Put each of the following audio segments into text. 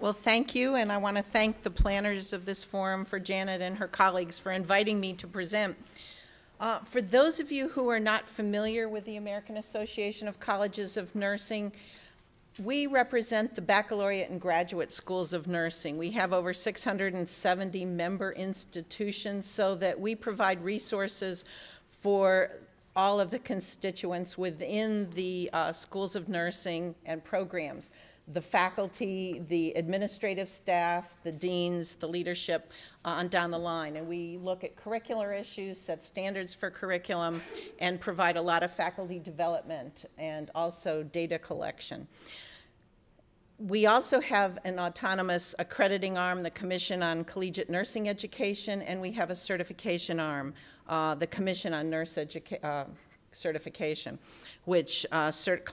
Well, thank you, and I want to thank the planners of this forum for Janet and her colleagues for inviting me to present. Uh, for those of you who are not familiar with the American Association of Colleges of Nursing, we represent the baccalaureate and graduate schools of nursing. We have over 670 member institutions so that we provide resources for all of the constituents within the uh, schools of nursing and programs the faculty, the administrative staff, the deans, the leadership uh, on down the line. And we look at curricular issues, set standards for curriculum, and provide a lot of faculty development and also data collection. We also have an autonomous accrediting arm, the Commission on Collegiate Nursing Education, and we have a certification arm, uh, the Commission on Nurse Educa uh, Certification, which uh, cert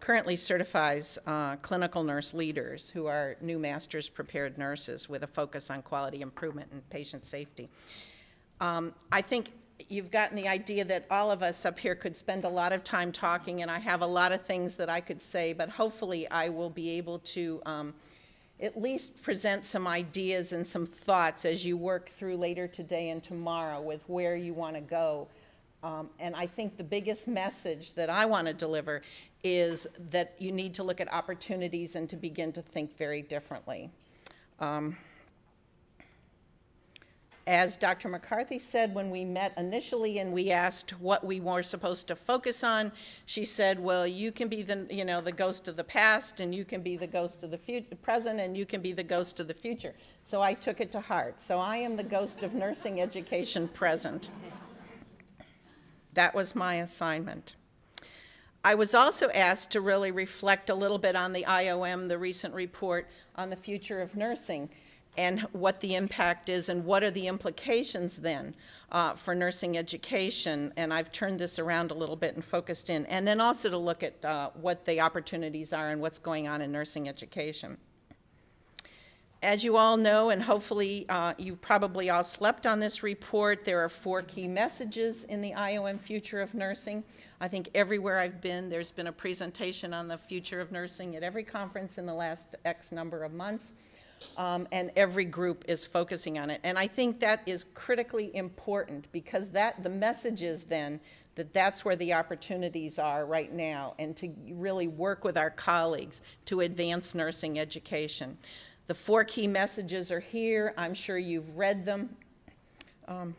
currently certifies uh, clinical nurse leaders who are new master's prepared nurses with a focus on quality improvement and patient safety. Um, I think you've gotten the idea that all of us up here could spend a lot of time talking, and I have a lot of things that I could say, but hopefully I will be able to um, at least present some ideas and some thoughts as you work through later today and tomorrow with where you want to go. Um, and I think the biggest message that I want to deliver is that you need to look at opportunities and to begin to think very differently. Um, as Dr. McCarthy said when we met initially and we asked what we were supposed to focus on, she said, well, you can be the, you know, the ghost of the past and you can be the ghost of the present and you can be the ghost of the future. So I took it to heart. So I am the ghost of nursing education present. That was my assignment. I was also asked to really reflect a little bit on the IOM, the recent report on the future of nursing and what the impact is and what are the implications then uh, for nursing education. And I've turned this around a little bit and focused in. And then also to look at uh, what the opportunities are and what's going on in nursing education. As you all know, and hopefully uh, you've probably all slept on this report, there are four key messages in the IOM Future of Nursing. I think everywhere I've been, there's been a presentation on the future of nursing at every conference in the last X number of months. Um, and every group is focusing on it. And I think that is critically important because that the message is then that that's where the opportunities are right now and to really work with our colleagues to advance nursing education. The four key messages are here. I'm sure you've read them. Um,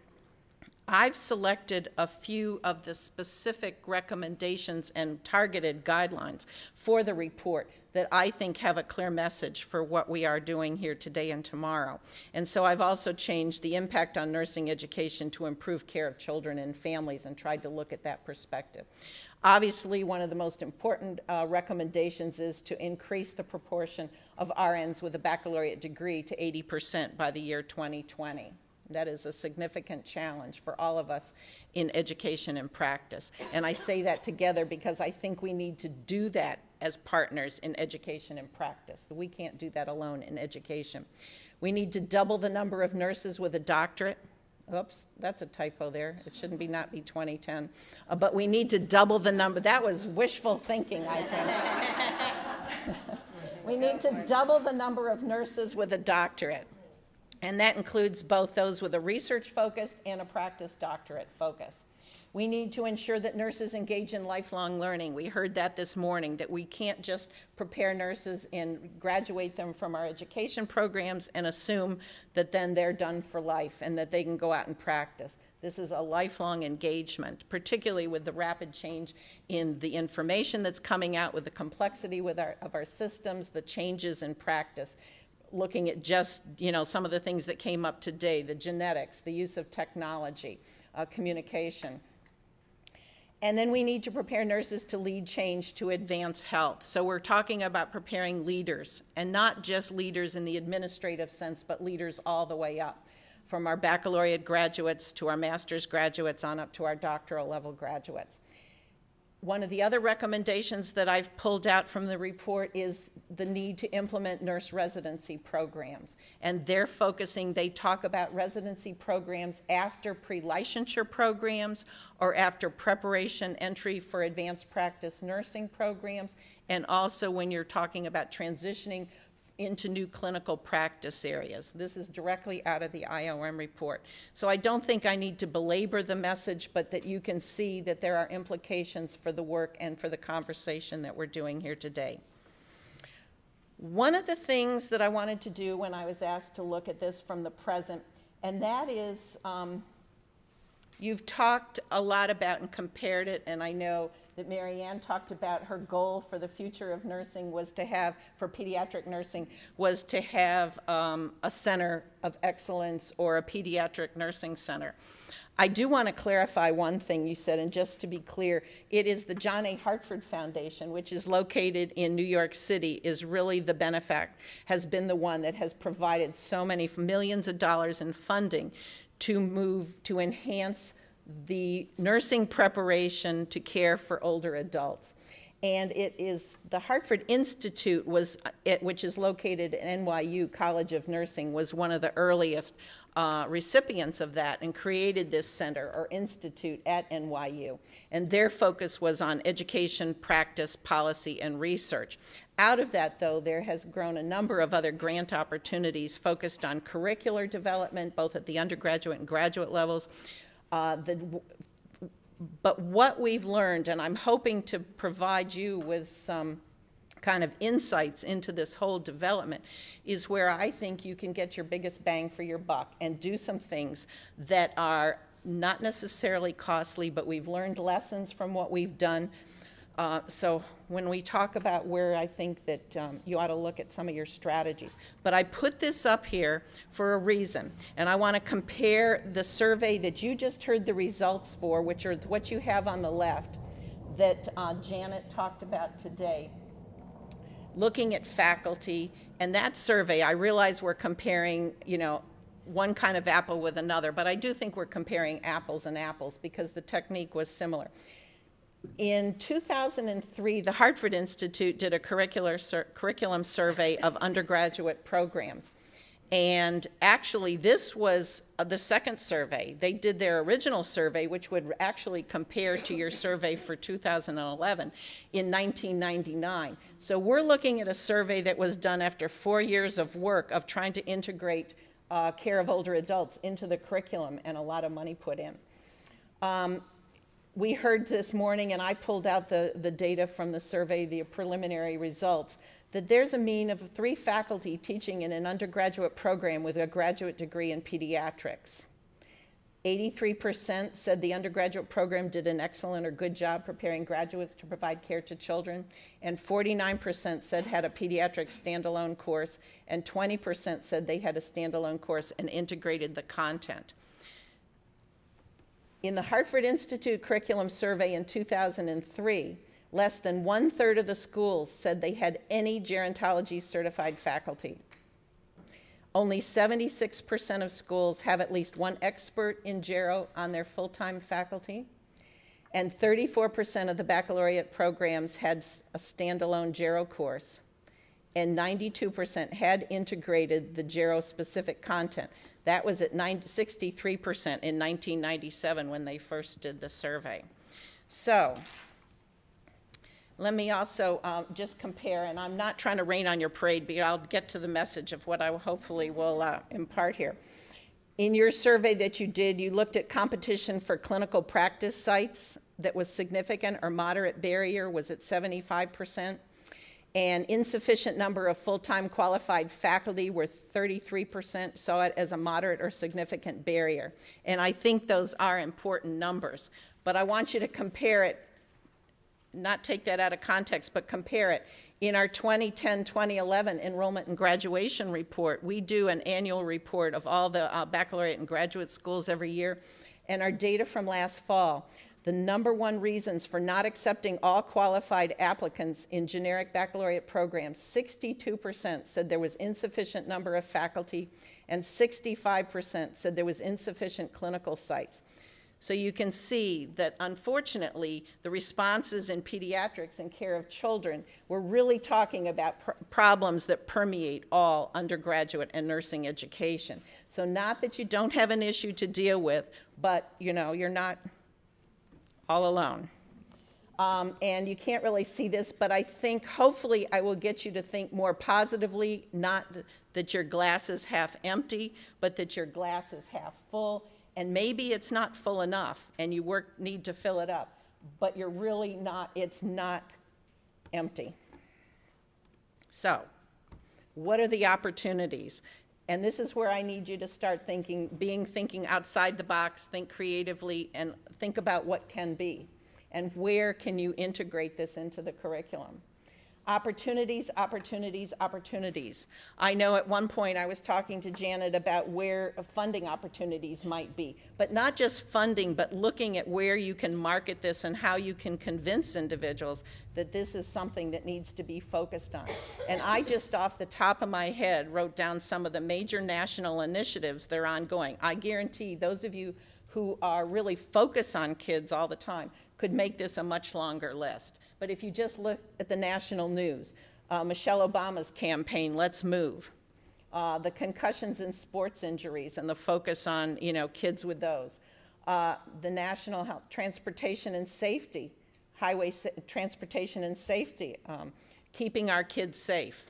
I've selected a few of the specific recommendations and targeted guidelines for the report that I think have a clear message for what we are doing here today and tomorrow. And so I've also changed the impact on nursing education to improve care of children and families and tried to look at that perspective. Obviously, one of the most important uh, recommendations is to increase the proportion of RNs with a baccalaureate degree to 80% by the year 2020. That is a significant challenge for all of us in education and practice. And I say that together because I think we need to do that as partners in education and practice. We can't do that alone in education. We need to double the number of nurses with a doctorate Oops, that's a typo there. It shouldn't be not be 2010. Uh, but we need to double the number. That was wishful thinking, I think. we need to double the number of nurses with a doctorate. And that includes both those with a research focus and a practice doctorate focus. We need to ensure that nurses engage in lifelong learning. We heard that this morning, that we can't just prepare nurses and graduate them from our education programs and assume that then they're done for life and that they can go out and practice. This is a lifelong engagement, particularly with the rapid change in the information that's coming out, with the complexity with our, of our systems, the changes in practice looking at just you know some of the things that came up today the genetics the use of technology uh, communication and then we need to prepare nurses to lead change to advance health. So we're talking about preparing leaders, and not just leaders in the administrative sense, but leaders all the way up, from our baccalaureate graduates to our master's graduates on up to our doctoral level graduates. One of the other recommendations that I've pulled out from the report is the need to implement nurse residency programs. And they're focusing, they talk about residency programs after pre-licensure programs or after preparation entry for advanced practice nursing programs, and also when you're talking about transitioning into new clinical practice areas. This is directly out of the IOM report. So I don't think I need to belabor the message, but that you can see that there are implications for the work and for the conversation that we're doing here today. One of the things that I wanted to do when I was asked to look at this from the present, and that is um, you've talked a lot about and compared it, and I know that Marianne talked about her goal for the future of nursing was to have, for pediatric nursing, was to have um, a center of excellence or a pediatric nursing center. I do want to clarify one thing you said, and just to be clear, it is the John A. Hartford Foundation, which is located in New York City, is really the benefact, has been the one that has provided so many millions of dollars in funding to move, to enhance the nursing preparation to care for older adults. And it is the Hartford Institute was, it, which is located at NYU College of Nursing, was one of the earliest uh, recipients of that and created this center or institute at NYU. And their focus was on education, practice, policy, and research. Out of that, though, there has grown a number of other grant opportunities focused on curricular development, both at the undergraduate and graduate levels, uh, the, but what we've learned, and I'm hoping to provide you with some kind of insights into this whole development, is where I think you can get your biggest bang for your buck and do some things that are not necessarily costly, but we've learned lessons from what we've done uh, so when we talk about where I think that um, you ought to look at some of your strategies. But I put this up here for a reason, and I want to compare the survey that you just heard the results for, which are what you have on the left, that uh, Janet talked about today, looking at faculty, and that survey, I realize we're comparing, you know, one kind of apple with another, but I do think we're comparing apples and apples because the technique was similar. In 2003, the Hartford Institute did a curricular sur curriculum survey of undergraduate programs. And actually, this was uh, the second survey. They did their original survey, which would actually compare to your survey for 2011 in 1999. So we're looking at a survey that was done after four years of work of trying to integrate uh, care of older adults into the curriculum and a lot of money put in. Um, we heard this morning, and I pulled out the, the data from the survey, the preliminary results, that there's a mean of three faculty teaching in an undergraduate program with a graduate degree in pediatrics. 83% said the undergraduate program did an excellent or good job preparing graduates to provide care to children, and 49% said had a pediatric standalone course, and 20% said they had a standalone course and integrated the content. In the Hartford Institute Curriculum Survey in 2003, less than one third of the schools said they had any gerontology certified faculty. Only 76% of schools have at least one expert in gero on their full time faculty, and 34% of the baccalaureate programs had a standalone gero course, and 92% had integrated the gero specific content. That was at 63% in 1997 when they first did the survey. So, let me also uh, just compare, and I'm not trying to rain on your parade, but I'll get to the message of what I hopefully will uh, impart here. In your survey that you did, you looked at competition for clinical practice sites that was significant or moderate barrier was at 75 percent and insufficient number of full-time qualified faculty were 33% saw it as a moderate or significant barrier. And I think those are important numbers. But I want you to compare it, not take that out of context, but compare it. In our 2010-2011 enrollment and graduation report, we do an annual report of all the uh, baccalaureate and graduate schools every year. And our data from last fall, the number one reasons for not accepting all qualified applicants in generic baccalaureate programs, 62% said there was insufficient number of faculty, and 65% said there was insufficient clinical sites. So you can see that unfortunately, the responses in pediatrics and care of children, we're really talking about pr problems that permeate all undergraduate and nursing education. So not that you don't have an issue to deal with, but you know, you're not all alone. Um, and you can't really see this, but I think hopefully I will get you to think more positively, not th- that your glass is half empty, but that your glass is half full. And maybe it's not full enough and you work, need to fill it up, but you're really not, it's not empty. So, what are the opportunities? And this is where I need you to start thinking, being thinking outside the box, think creatively, and think about what can be. And where can you integrate this into the curriculum? Opportunities, opportunities, opportunities. I know at one point I was talking to Janet about where funding opportunities might be, but not just funding, but looking at where you can market this and how you can convince individuals that this is something that needs to be focused on. And I just off the top of my head wrote down some of the major national initiatives that are ongoing. I guarantee those of you who are really focused on kids all the time could make this a much longer list. But if you just look at the national news, uh, Michelle Obama's campaign, Let's Move, uh, the concussions and sports injuries and the focus on you know kids with those, uh, the national health, transportation and safety, highway sa- transportation and safety, um, keeping our kids safe.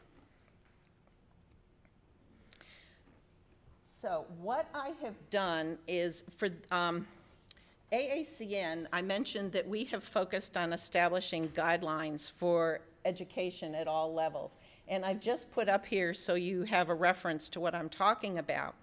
So what I have done is for um, AACN, I mentioned that we have focused on establishing guidelines for education at all levels. And I've just put up here so you have a reference to what I'm talking about.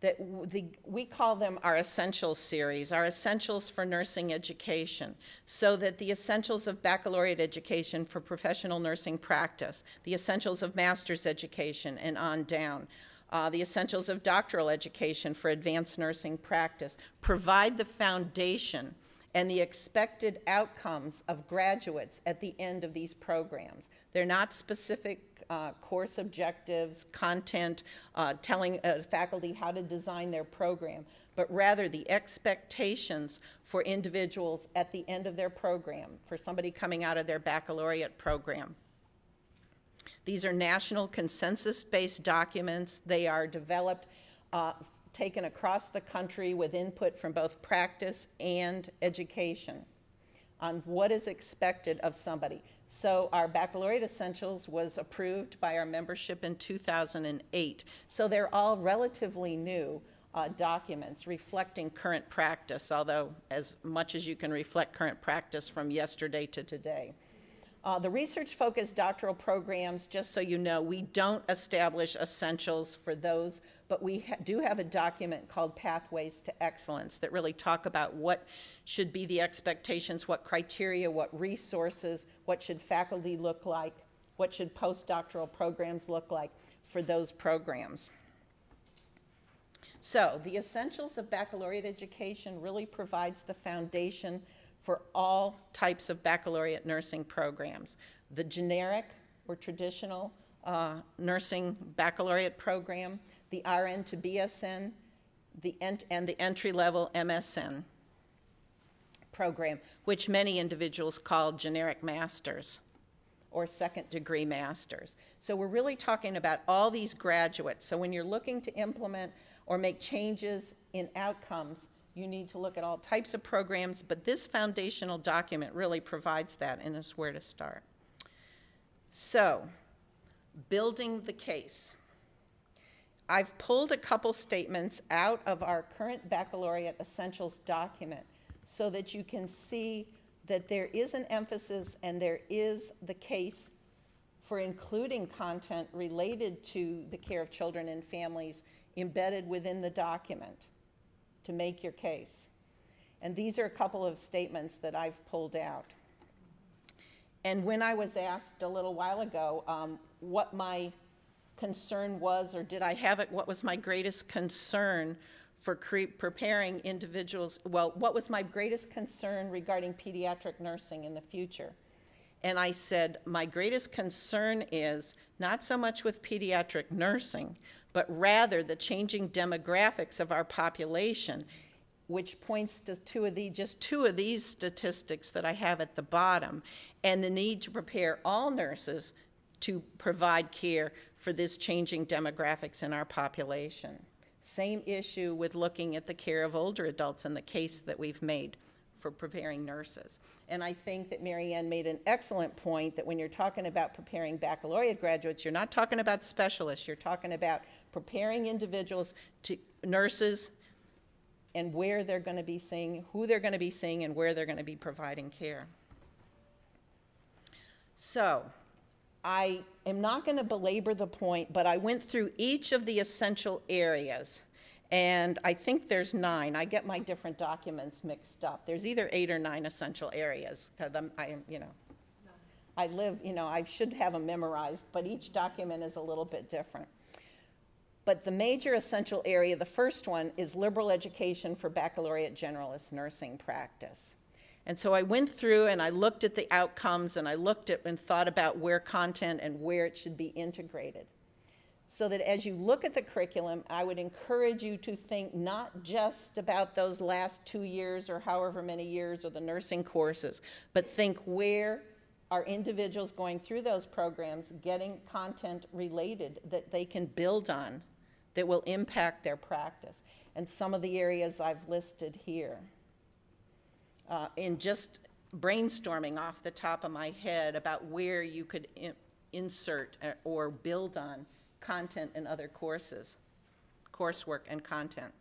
That the, we call them our essentials series, our essentials for nursing education, so that the essentials of baccalaureate education for professional nursing practice, the essentials of master's education, and on down, uh, the essentials of doctoral education for advanced nursing practice, provide the foundation and the expected outcomes of graduates at the end of these programs. They're not specific uh, course objectives, content, uh, telling uh, faculty how to design their program, but rather the expectations for individuals at the end of their program, for somebody coming out of their baccalaureate program. These are national consensus-based documents. They are developed, uh, taken across the country with input from both practice and education on what is expected of somebody. So our baccalaureate essentials was approved by our membership in 2008. So they're all relatively new uh, documents reflecting current practice, although as much as you can reflect current practice from yesterday to today. Uh, the research-focused doctoral programs, just so you know, we don't establish essentials for those, but we ha do have a document called Pathways to Excellence that really talk about what should be the expectations, what criteria, what resources, what should faculty look like, what should postdoctoral programs look like for those programs. So the essentials of baccalaureate education really provides the foundation for all types of baccalaureate nursing programs. The generic or traditional uh, nursing baccalaureate program, the RN to BSN, the and the entry level MSN program, which many individuals call generic masters or second degree masters. So we're really talking about all these graduates. So when you're looking to implement or make changes in outcomes, you need to look at all types of programs, but this foundational document really provides that and is where to start. So, building the case. I've pulled a couple statements out of our current baccalaureate essentials document so that you can see that there is an emphasis and there is the case for including content related to the care of children and families embedded within the document to make your case. And these are a couple of statements that I've pulled out. And when I was asked a little while ago um, what my concern was, or did I have it, what was my greatest concern for preparing individuals, well, what was my greatest concern regarding pediatric nursing in the future? And I said, my greatest concern is not so much with pediatric nursing, but rather the changing demographics of our population, which points to two of the, just two of these statistics that I have at the bottom, and the need to prepare all nurses to provide care for this changing demographics in our population. Same issue with looking at the care of older adults in the case that we've made for preparing nurses. And I think that Mary Ann made an excellent point that when you're talking about preparing baccalaureate graduates, you're not talking about specialists, you're talking about preparing individuals to nurses and where they're going to be seeing, who they're going to be seeing, and where they're going to be providing care. So, I am not going to belabor the point, but I went through each of the essential areas. And I think there's nine. I get my different documents mixed up. There's either eight or nine essential areas. Because I'm, I you know, I live, you know, I should have them memorized, but each document is a little bit different. But the major essential area, the first one, is liberal education for baccalaureate generalist nursing practice. And so I went through and I looked at the outcomes and I looked at and thought about where content and where it should be integrated. So that as you look at the curriculum, I would encourage you to think not just about those last two years or however many years of the nursing courses, but think where are individuals going through those programs getting content related that they can build on that will impact their practice. And some of the areas I've listed here uh, in just brainstorming off the top of my head about where you could in insert uh, or build on content and other courses, coursework and content.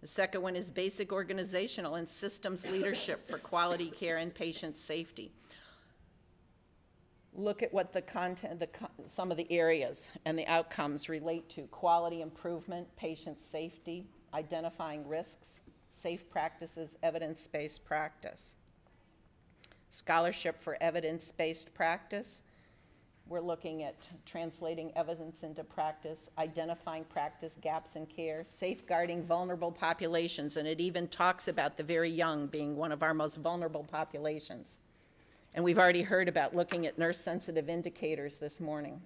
The second one is basic organizational and systems leadership for quality care and patient safety. Look at what the content, the, some of the areas and the outcomes relate to quality improvement, patient safety, identifying risks, safe practices, evidence-based practice. Scholarship for evidence-based practice. We're looking at translating evidence into practice, identifying practice gaps in care, safeguarding vulnerable populations, and it even talks about the very young being one of our most vulnerable populations. And we've already heard about looking at nurse-sensitive indicators this morning.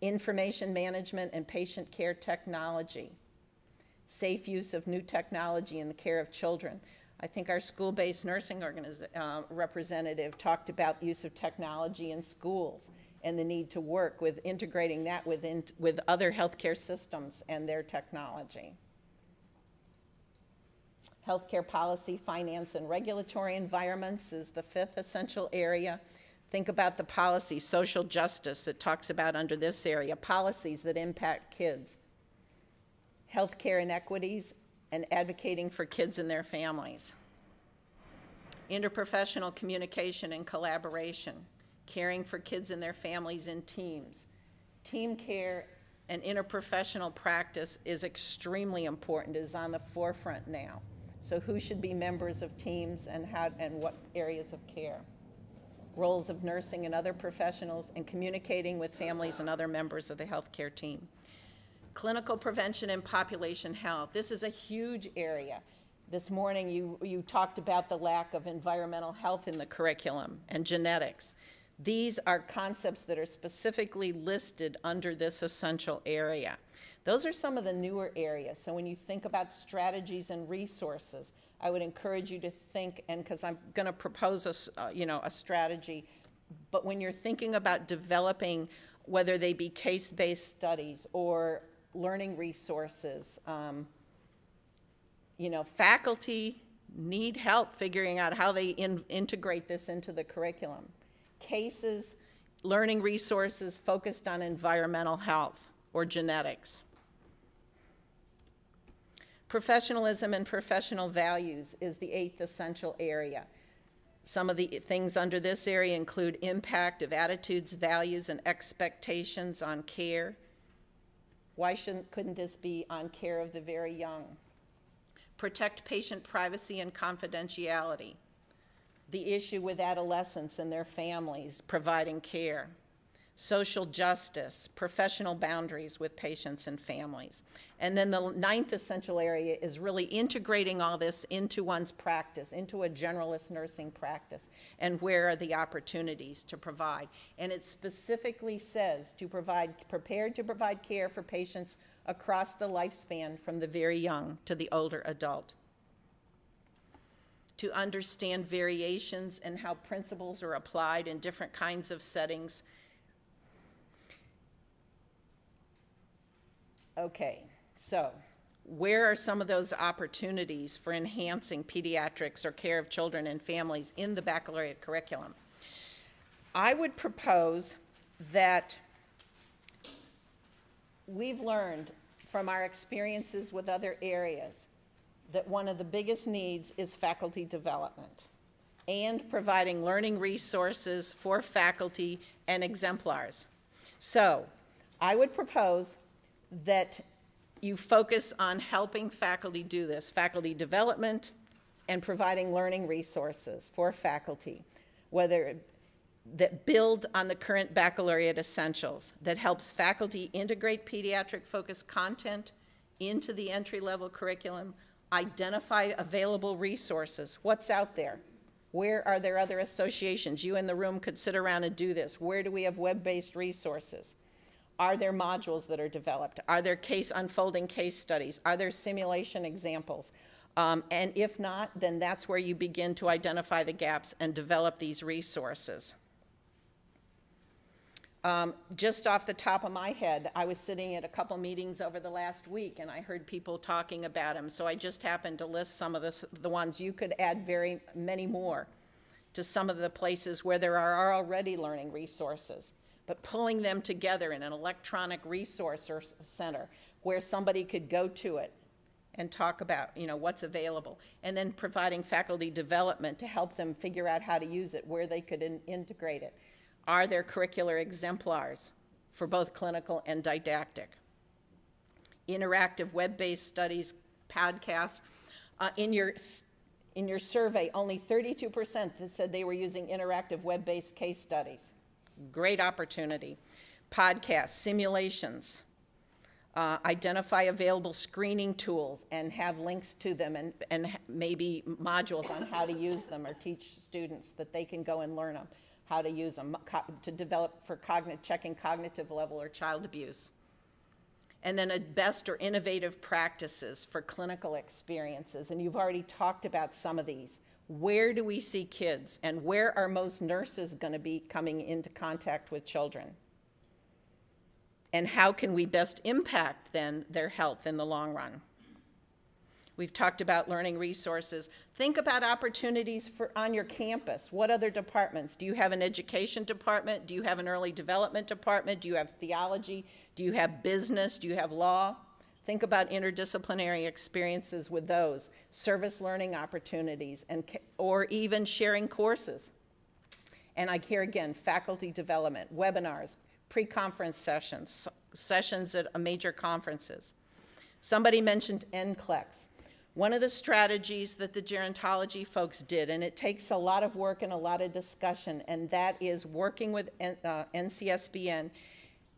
Information management and patient care technology safe use of new technology in the care of children. I think our school-based nursing uh, representative talked about use of technology in schools and the need to work with integrating that within, with other healthcare systems and their technology. Healthcare policy, finance, and regulatory environments is the fifth essential area. Think about the policy, social justice that talks about under this area, policies that impact kids, healthcare inequities, and advocating for kids and their families. Interprofessional communication and collaboration, caring for kids and their families in teams. Team care and interprofessional practice is extremely important, it is on the forefront now. So who should be members of teams and, how, and what areas of care? Roles of nursing and other professionals and communicating with families and other members of the healthcare team. Clinical prevention and population health. This is a huge area. This morning you, you talked about the lack of environmental health in the curriculum and genetics. These are concepts that are specifically listed under this essential area. Those are some of the newer areas. So when you think about strategies and resources, I would encourage you to think, and because I'm going to propose a, uh, you know, a strategy, but when you're thinking about developing, whether they be case-based studies or learning resources. Um, you know, faculty need help figuring out how they in, integrate this into the curriculum. Cases, learning resources focused on environmental health or genetics. Professionalism and professional values is the eighth essential area. Some of the things under this area include impact of attitudes, values, and expectations on care, why shouldn't, couldn't this be on care of the very young? Protect patient privacy and confidentiality. The issue with adolescents and their families providing care social justice, professional boundaries with patients and families. And then the ninth essential area is really integrating all this into one's practice, into a generalist nursing practice, and where are the opportunities to provide. And it specifically says to provide, prepared to provide care for patients across the lifespan from the very young to the older adult to understand variations and how principles are applied in different kinds of settings Okay, so where are some of those opportunities for enhancing pediatrics or care of children and families in the baccalaureate curriculum? I would propose that we've learned from our experiences with other areas that one of the biggest needs is faculty development and providing learning resources for faculty and exemplars. So, I would propose that you focus on helping faculty do this, faculty development and providing learning resources for faculty, whether that build on the current baccalaureate essentials, that helps faculty integrate pediatric focused content into the entry level curriculum, identify available resources, what's out there, where are there other associations? You in the room could sit around and do this. Where do we have web-based resources? Are there modules that are developed? Are there case unfolding case studies? Are there simulation examples? Um, and if not, then that's where you begin to identify the gaps and develop these resources. Um, just off the top of my head, I was sitting at a couple meetings over the last week and I heard people talking about them. So I just happened to list some of the, the ones. You could add very many more to some of the places where there are already learning resources. But pulling them together in an electronic resource or center where somebody could go to it and talk about you know what's available and then providing faculty development to help them figure out how to use it where they could in integrate it are there curricular exemplars for both clinical and didactic? Interactive web-based studies, podcasts. Uh, in, your, in your survey, only 32% said they were using interactive web-based case studies. Great opportunity. Podcasts, simulations, uh, identify available screening tools and have links to them and, and maybe modules on how to use them or teach students that they can go and learn them how to use them to develop for cognitive, checking cognitive level or child abuse. And then a best or innovative practices for clinical experiences. And you've already talked about some of these. Where do we see kids and where are most nurses going to be coming into contact with children? And how can we best impact then their health in the long run? We've talked about learning resources. Think about opportunities for on your campus. What other departments? Do you have an education department? Do you have an early development department? Do you have theology? Do you have business? Do you have law? Think about interdisciplinary experiences with those, service learning opportunities, and, or even sharing courses. And I hear again, faculty development, webinars, pre-conference sessions, sessions at major conferences. Somebody mentioned NCLEX one of the strategies that the gerontology folks did, and it takes a lot of work and a lot of discussion, and that is working with uh, NCSBN,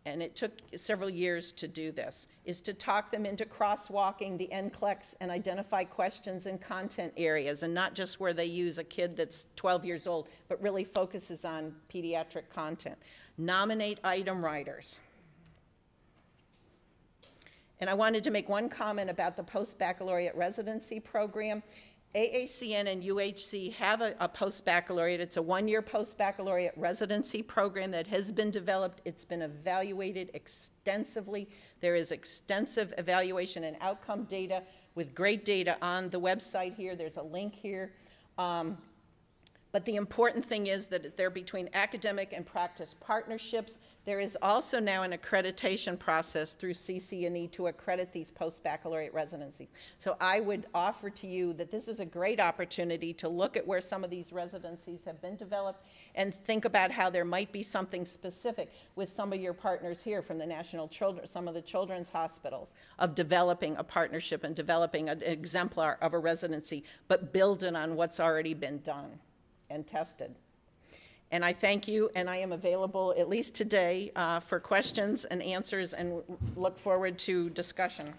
and it took several years to do this, is to talk them into crosswalking the NCLEX and identify questions and content areas, and not just where they use a kid that's 12 years old, but really focuses on pediatric content. Nominate item writers and I wanted to make one comment about the post-baccalaureate residency program. AACN and UHC have a, a post-baccalaureate. It's a one-year post-baccalaureate residency program that has been developed. It's been evaluated extensively. There is extensive evaluation and outcome data with great data on the website here. There's a link here. Um, but the important thing is that they're between academic and practice partnerships. There is also now an accreditation process through CCNE to accredit these post-baccalaureate residencies. So I would offer to you that this is a great opportunity to look at where some of these residencies have been developed and think about how there might be something specific with some of your partners here from the National Children, some of the children's hospitals, of developing a partnership and developing an exemplar of a residency, but building on what's already been done and tested. And I thank you, and I am available at least today uh, for questions and answers and look forward to discussion.